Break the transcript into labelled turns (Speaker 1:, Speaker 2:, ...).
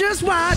Speaker 1: just why